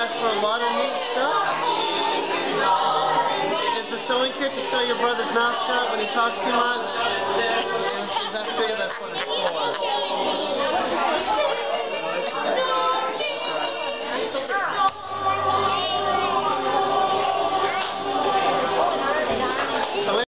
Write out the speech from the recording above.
Ask for a lot of neat stuff. Is the sewing kit to sew your brother's mouth shut when he talks too much? Because I figure that's what it is.